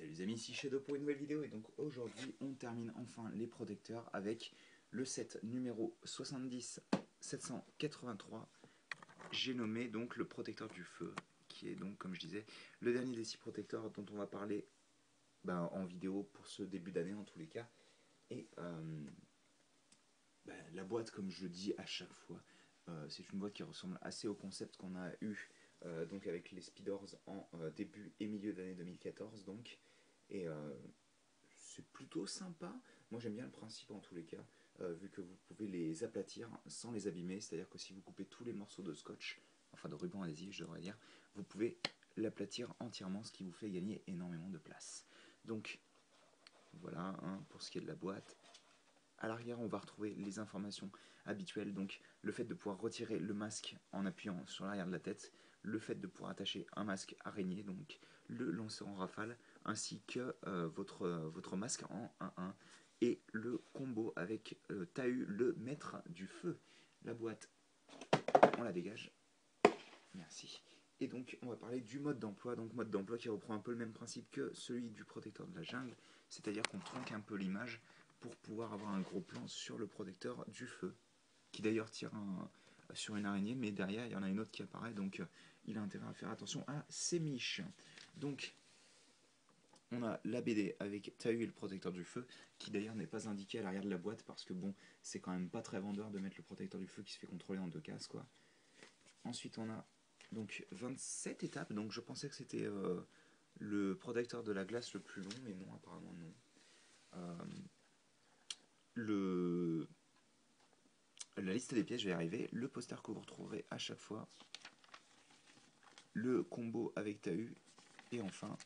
Salut les amis, ici Shadow pour une nouvelle vidéo et donc aujourd'hui on termine enfin les protecteurs avec le set numéro 70 783 j'ai nommé donc le protecteur du feu qui est donc comme je disais le dernier des six protecteurs dont on va parler ben, en vidéo pour ce début d'année en tous les cas. Et euh, ben, la boîte comme je dis à chaque fois euh, c'est une boîte qui ressemble assez au concept qu'on a eu donc avec les Speeders en euh, début et milieu d'année 2014 donc. Et euh, c'est plutôt sympa. Moi j'aime bien le principe en tous les cas vu que vous pouvez les aplatir sans les abîmer. C'est à dire que si vous coupez tous les morceaux de scotch enfin de ruban adhésif je devrais dire vous pouvez l'aplatir entièrement ce qui vous fait gagner énormément de place. Donc voilà hein, pour ce qui est de la boîte. À l'arrière, on va retrouver les informations habituelles, donc le fait de pouvoir retirer le masque en appuyant sur l'arrière de la tête, le fait de pouvoir attacher un masque araignée, donc le lanceur en rafale, ainsi que euh, votre, votre masque en 1-1, et le combo avec euh, Tahu, le maître du feu. La boîte, on la dégage. Merci. Et donc, on va parler du mode d'emploi. Donc, mode d'emploi qui reprend un peu le même principe que celui du protecteur de la jungle, c'est-à-dire qu'on tronque un peu l'image pour pouvoir avoir un gros plan sur le protecteur du feu, qui d'ailleurs tire sur une araignée, mais derrière il y en a une autre qui apparaît, donc euh, il a intérêt à faire attention à ses miches. Donc on a la BD avec Tahu et le protecteur du feu, qui d'ailleurs n'est pas indiqué à l'arrière de la boîte, parce que bon, c'est quand même pas très vendeur de mettre le protecteur du feu qui se fait contrôler en deux cases, quoi. Ensuite on a donc 27 étapes, donc je pensais que c'était euh, le protecteur de la glace le plus long, mais non, apparemment non. Euh, le la liste des pièces, je vais y arriver, le poster que vous retrouverez à chaque fois, le combo avec Tahu, et enfin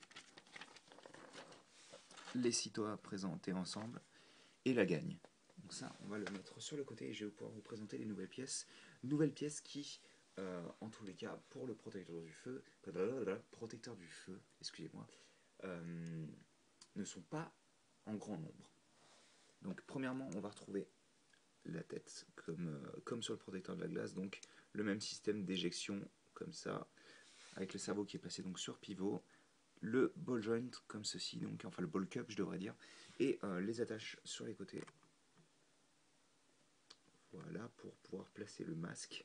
les citois présentés ensemble, et la gagne. Donc ça, on va le mettre sur le côté, et je vais pouvoir vous présenter les nouvelles pièces. Nouvelles pièces qui, euh, en tous les cas, pour le protecteur du feu, protecteur du feu, excusez-moi, euh, ne sont pas en grand nombre. Donc premièrement, on va retrouver la tête comme, euh, comme sur le protecteur de la glace, donc le même système d'éjection comme ça, avec le cerveau qui est placé donc sur pivot, le ball joint comme ceci, donc enfin le ball cup je devrais dire, et euh, les attaches sur les côtés. Voilà pour pouvoir placer le masque.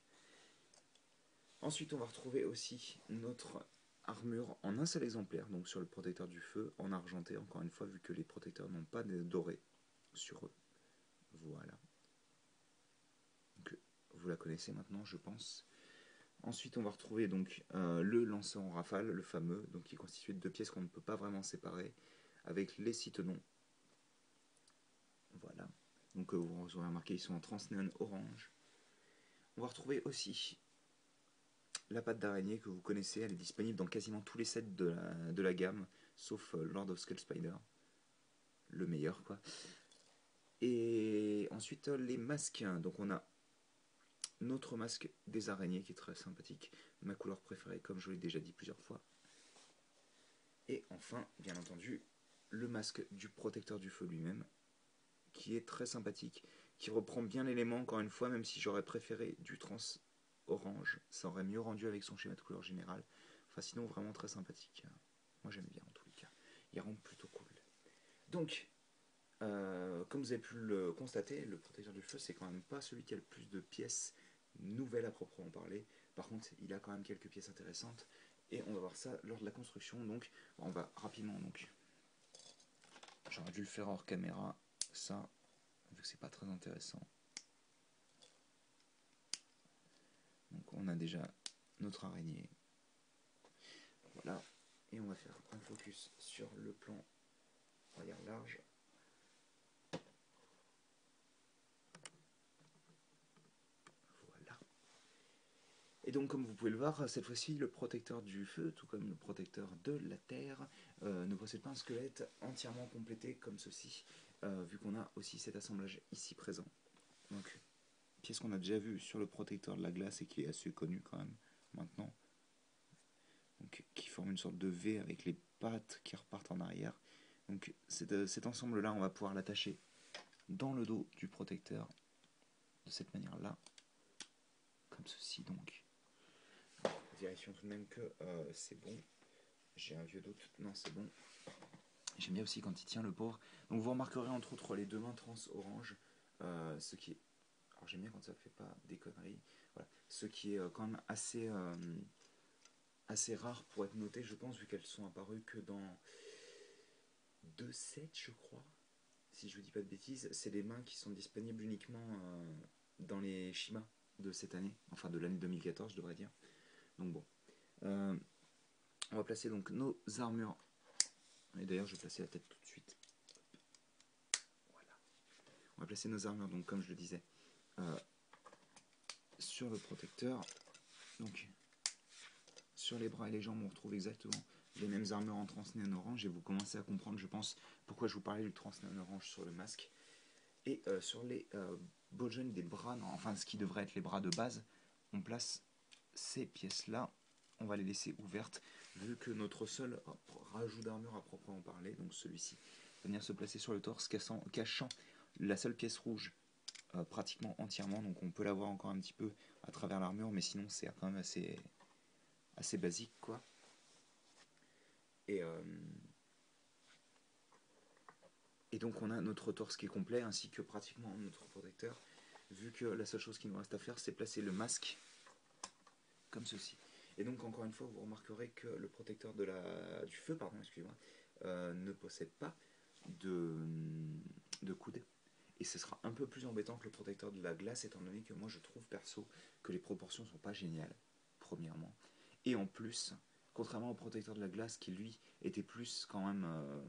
Ensuite on va retrouver aussi notre armure en un seul exemplaire, donc sur le protecteur du feu, en argenté encore une fois, vu que les protecteurs n'ont pas de doré sur eux. Voilà. Vous la connaissez maintenant, je pense. Ensuite, on va retrouver donc euh, le lanceur en rafale, le fameux, donc qui est constitué de deux pièces qu'on ne peut pas vraiment séparer, avec les six tenons. Voilà. Donc, euh, vous aurez remarqué, ils sont en transnéon orange. On va retrouver aussi la patte d'araignée que vous connaissez, elle est disponible dans quasiment tous les sets de la, de la gamme, sauf euh, Lord of Skull Spider. Le meilleur, quoi. Et ensuite, les masques. Donc, on a notre masque des araignées qui est très sympathique. Ma couleur préférée, comme je l'ai déjà dit plusieurs fois. Et enfin, bien entendu, le masque du protecteur du feu lui-même, qui est très sympathique, qui reprend bien l'élément, encore une fois, même si j'aurais préféré du trans orange, ça aurait mieux rendu avec son schéma de couleur générale. Enfin, sinon, vraiment très sympathique. Moi, j'aime bien en tous les cas. Il rend plutôt cool. Donc, euh, comme vous avez pu le constater, le protecteur du feu, c'est quand même pas celui qui a le plus de pièces nouvelles à proprement parler. Par contre, il a quand même quelques pièces intéressantes. Et on va voir ça lors de la construction. Donc, on va rapidement. Donc, j'aurais dû le faire hors caméra. Ça, vu que c'est pas très intéressant. Donc, on a déjà notre araignée. Voilà. Et on va faire un focus sur le plan regarde large Et donc, comme vous pouvez le voir, cette fois-ci, le protecteur du feu, tout comme le protecteur de la terre, euh, ne possède pas un squelette entièrement complété comme ceci, euh, vu qu'on a aussi cet assemblage ici présent. Donc, pièce qu'on a déjà vue sur le protecteur de la glace et qui est assez connue quand même maintenant. Donc, qui forme une sorte de V avec les pattes qui repartent en arrière. Donc, cet ensemble-là, on va pouvoir l'attacher dans le dos du protecteur de cette manière-là, comme ceci donc vérifions tout de même que euh, c'est bon. J'ai un vieux doute. Non, c'est bon. J'aime bien aussi quand il tient le pauvre. Donc vous remarquerez entre autres les deux mains trans orange, euh, ce qui est... Alors j'aime bien quand ça fait pas des conneries. Voilà. Ce qui est euh, quand même assez, assez rare pour être noté, je pense, vu qu'elles sont apparues que dans 2 sets, je crois. Si je vous dis pas de bêtises, c'est des mains qui sont disponibles uniquement dans les Shima de cette année, enfin de l'année 2014, je devrais dire. Donc bon. on va placer donc nos armures et d'ailleurs, je vais placer la tête tout de suite. Voilà. On va placer nos armures, donc comme je le disais, euh, sur le protecteur. Donc, sur les bras et les jambes, on retrouve exactement les mêmes armures en transnéon orange. Et vous commencez à comprendre, je pense, pourquoi je vous parlais du transnéon orange sur le masque. Et euh, sur les euh, des bras, enfin ce qui devrait être les bras de base, on place ces pièces-là. On va les laisser ouvertes vu que notre seul rajout d'armure à proprement parler, donc celui-ci, va venir se placer sur le torse, cachant la seule pièce rouge euh, pratiquement entièrement, donc on peut la voir encore un petit peu à travers l'armure, mais sinon c'est quand même assez, assez basique quoi. Et, euh, et donc on a notre torse qui est complet, ainsi que pratiquement notre protecteur, vu que la seule chose qui nous reste à faire c'est placer le masque comme ceci. Et donc, encore une fois, vous remarquerez que le protecteur de la, du feu pardon, excusez-moi, euh, ne possède pas de, de. Et ce sera un peu plus embêtant que le protecteur de la glace, étant donné que moi je trouve perso que les proportions sont pas géniales, premièrement. Et en plus, contrairement au protecteur de la glace qui lui était plus quand même, euh,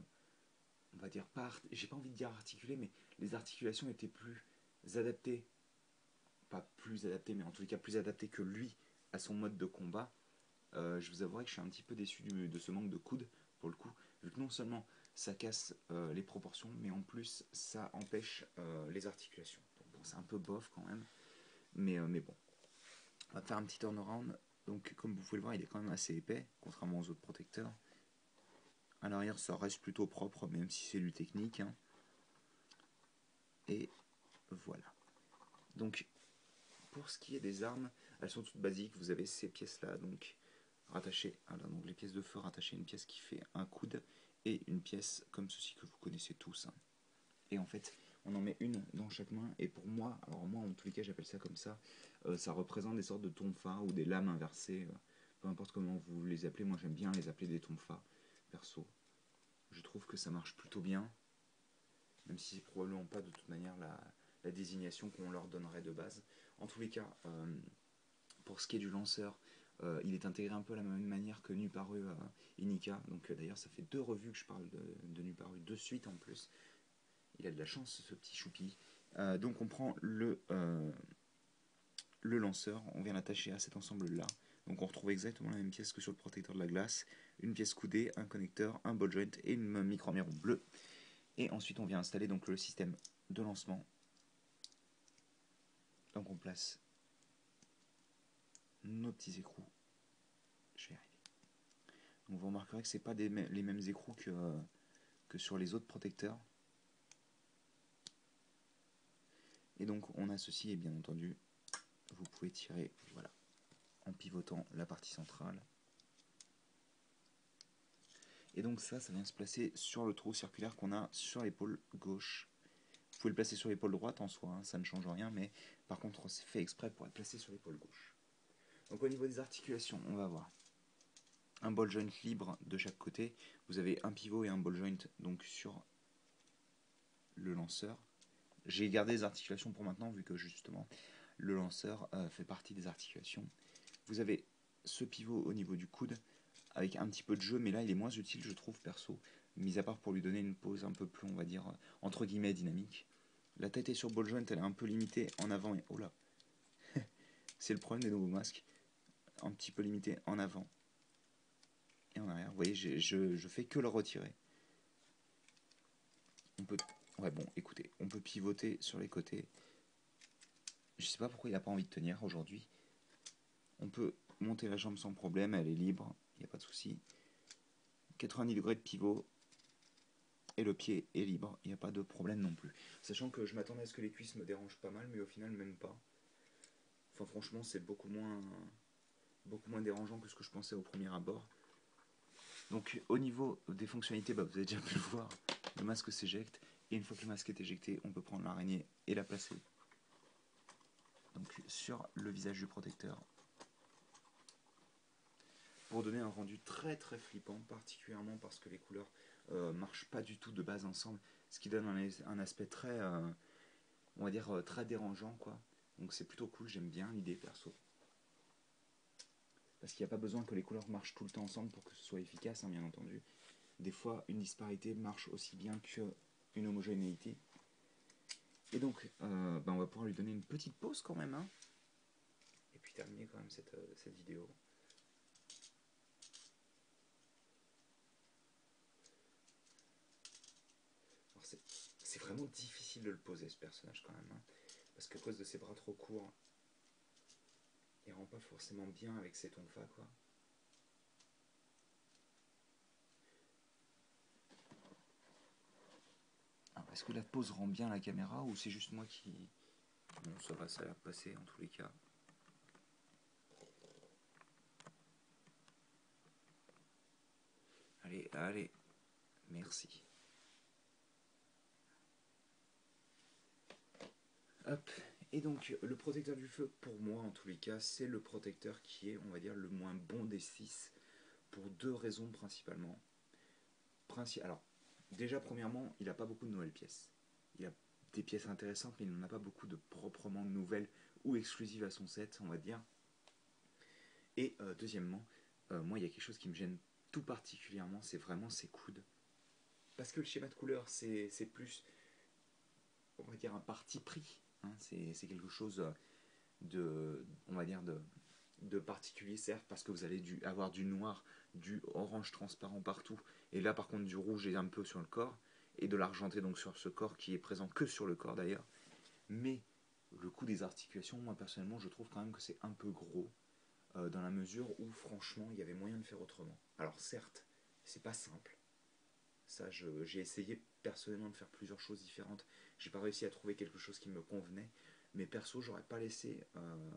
on va dire pas, j'ai pas envie de dire articulé, mais les articulations étaient plus adaptées, pas plus adaptées, mais en tout cas plus adaptées que lui à son mode de combat. Euh, je vous avouerai que je suis un petit peu déçu de ce manque de coude, pour le coup, vu que non seulement ça casse euh, les proportions, mais en plus ça empêche euh, les articulations. bon, c'est un peu bof quand même, mais, mais bon. On va faire un petit turnaround. Donc, comme vous pouvez le voir, il est quand même assez épais, contrairement aux autres protecteurs. À l'arrière, ça reste plutôt propre, même si c'est du technique. Hein. Et voilà. Donc, pour ce qui est des armes, elles sont toutes basiques. Vous avez ces pièces-là, donc rattaché donc les pièces de feu rattachées une pièce qui fait un coude et une pièce comme ceci que vous connaissez tous. Et en fait, on en met une dans chaque main. Et pour moi, alors moi en tous les cas j'appelle ça comme ça, euh, ça représente des sortes de tonfa ou des lames inversées. Euh, peu importe comment vous les appelez, moi j'aime bien les appeler des tonfa, perso. Je trouve que ça marche plutôt bien, même si c'est probablement pas de toute manière la, désignation qu'on leur donnerait de base. En tous les cas, euh, pour ce qui est du lanceur, euh, il est intégré un peu à la même manière que Nuparu à Inika. Donc euh, d'ailleurs, ça fait deux revues que je parle de, de, Nuparu de suite en plus. Il a de la chance, ce petit choupi. Euh, donc on prend le, le lanceur, on vient l'attacher à cet ensemble-là. Donc on retrouve exactement la même pièce que sur le protecteur de la glace. Une pièce coudée, un connecteur, un ball joint et une micro-miron bleu. Et ensuite on vient installer donc le système de lancement. Donc on place nos petits écrous. Je vais vous remarquerez que c'est pas les mêmes écrous que, que sur les autres protecteurs. Et donc on a ceci et bien entendu vous pouvez tirer voilà en pivotant la partie centrale. Et donc ça, ça vient se placer sur le trou circulaire qu'on a sur l'épaule gauche. Vous pouvez le placer sur l'épaule droite en soi, hein, ça ne change rien, mais par contre c'est fait exprès pour être placé sur l'épaule gauche. Donc au niveau des articulations, on va avoir un ball joint libre de chaque côté. Vous avez un pivot et un ball joint donc sur le lanceur. J'ai gardé les articulations pour maintenant vu que justement le lanceur euh, fait partie des articulations. Vous avez ce pivot au niveau du coude avec un petit peu de jeu, mais là il est moins utile je trouve perso, mis à part pour lui donner une pose un peu plus on va dire entre guillemets dynamique. La tête est sur ball joint, elle est un peu limitée en avant et oh là, c'est le problème des nouveaux masques un petit peu limité en avant et en arrière. Vous voyez, je, fais que le retirer. On peut, ouais bon, écoutez, on peut pivoter sur les côtés. Je sais pas pourquoi il n'a pas envie de tenir aujourd'hui. On peut monter la jambe sans problème, elle est libre, il n'y a pas de souci. 90 degrés de pivot et le pied est libre, il n'y a pas de problème non plus. Sachant que je m'attendais à ce que les cuisses me dérangent pas mal, mais au final même pas. Enfin franchement c'est beaucoup moins beaucoup moins dérangeant que ce que je pensais au premier abord. Donc au niveau des fonctionnalités, bah, vous avez déjà pu le voir, le masque s'éjecte, et une fois que le masque est éjecté, on peut prendre l'araignée et la placer donc, sur le visage du protecteur pour donner un rendu très très flippant, particulièrement parce que les couleurs euh, marchent pas du tout de base ensemble, ce qui donne un, aspect très, euh, on va dire, euh, très dérangeant quoi. Donc c'est plutôt cool, j'aime bien l'idée perso. Parce qu'il n'y a pas besoin que les couleurs marchent tout le temps ensemble pour que ce soit efficace, hein, bien entendu. Des fois, une disparité marche aussi bien qu'une homogénéité. Et donc, euh, ben, on va pouvoir lui donner une petite pause quand même. Hein. Et puis terminer quand même cette, euh, cette vidéo. C'est vraiment difficile de le poser ce personnage quand même. Hein. parce qu'à cause de ses bras trop courts, il rend pas forcément bien avec ses tonfas quoi. Est-ce que la pose rend bien la caméra ou c'est juste moi qui... Bon, ça va, ça a passer en tous les cas. Allez, allez. Merci. Hop. Et donc, le protecteur du feu, pour moi, en tous les cas, c'est le protecteur qui est, on va dire, le moins bon des 6, pour deux raisons principalement. Alors, déjà, premièrement, il n'a pas beaucoup de nouvelles pièces. Il a des pièces intéressantes, mais il n'en a pas beaucoup de proprement nouvelles ou exclusives à son set, on va dire. Et euh, deuxièmement, euh, moi, il y a quelque chose qui me gêne tout particulièrement, c'est vraiment ses coudes. Parce que le schéma de couleur, c'est plus, on va dire, un parti pris Hein, c'est quelque chose de, on va dire, de, particulier, certes, parce que vous allez avoir du noir, du orange transparent partout, et là par contre du rouge est un peu sur le corps, et de l'argenté donc sur ce corps qui est présent que sur le corps d'ailleurs. Mais le coup des articulations, moi personnellement, je trouve quand même que c'est un peu gros, euh, dans la mesure où franchement il y avait moyen de faire autrement. Alors certes, c'est pas simple. Ça, j'ai essayé personnellement de faire plusieurs choses différentes j'ai pas réussi à trouver quelque chose qui me convenait. Mais perso, j'aurais pas laissé, euh,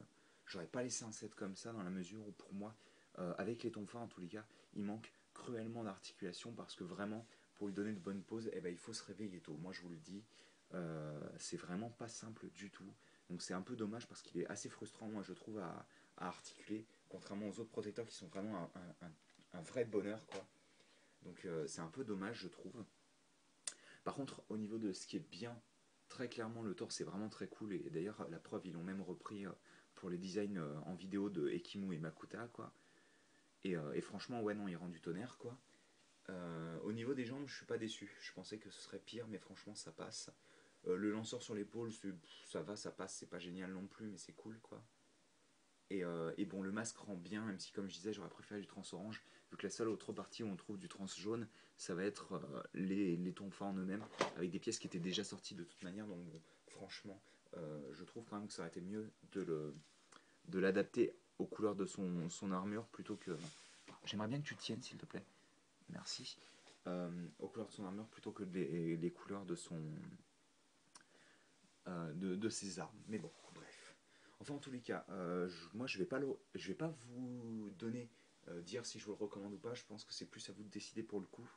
j'aurais pas laissé un set comme ça dans la mesure où pour moi, euh, avec les tons fins en tous les cas, il manque cruellement d'articulation parce que vraiment, pour lui donner de bonnes poses, eh ben, il faut se réveiller tôt. Moi, je vous le dis, euh, c'est vraiment pas simple du tout. Donc c'est un peu dommage parce qu'il est assez frustrant, moi, je trouve, à, articuler, contrairement aux autres protecteurs qui sont vraiment un, vrai bonheur, quoi. Donc c'est un peu dommage, je trouve. Par contre, au niveau de ce qui est bien très clairement le torse est vraiment très cool et d'ailleurs la preuve ils l'ont même repris euh, pour les designs euh, en vidéo de Ekimu et Makuta quoi. Euh, et, franchement ouais non il rend du tonnerre quoi. au niveau des jambes je suis pas déçu, je pensais que ce serait pire mais franchement ça passe. le lanceur sur l'épaule ça va ça passe c'est pas génial non plus mais c'est cool quoi. Et, bon le masque rend bien même si comme je disais j'aurais préféré du trans orange que la seule autre partie où on trouve du trans jaune ça va être euh, les, les tons fins en eux-mêmes, avec des pièces qui étaient déjà sorties de toute manière. Donc franchement, euh, je trouve quand même que ça aurait été mieux de l'adapter aux couleurs de son, son, armure plutôt que... J'aimerais bien que tu tiennes s'il te plaît. Merci. Euh, aux couleurs de son armure plutôt que les, les couleurs de son... de, de, ses armes. Mais bon, bref. Enfin, en tous les cas, moi je vais pas je vais pas vous donner dire si je vous le recommande ou pas. Je pense que c'est plus à vous de décider pour le coup.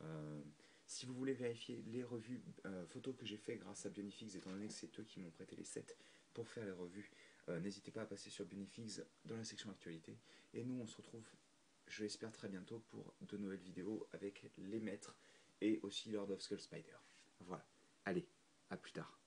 Euh, si vous voulez vérifier les revues euh, photos que j'ai fait grâce à Bionifix, étant donné que c'est eux qui m'ont prêté les sets pour faire les revues, euh, n'hésitez pas à passer sur Bionifix dans la section actualité. Et nous, on se retrouve, je l'espère, très bientôt pour de nouvelles vidéos avec les maîtres et aussi Lord of Skull Spider. Voilà. Allez, à plus tard.